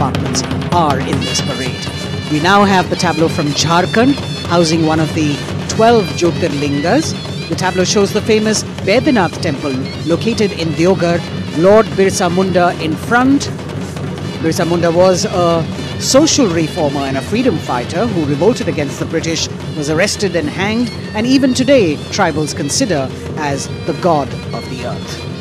departments are in this parade. We now have the tableau from Jharkhand, housing one of the 12 Jyotirlingas. The tableau shows the famous Baidyanath temple located in Deoghar, Lord Birsa Munda in front. Birsa Munda was a social reformer and a freedom fighter who revolted against the British, was arrested and hanged, and even today tribals consider as the god of the earth.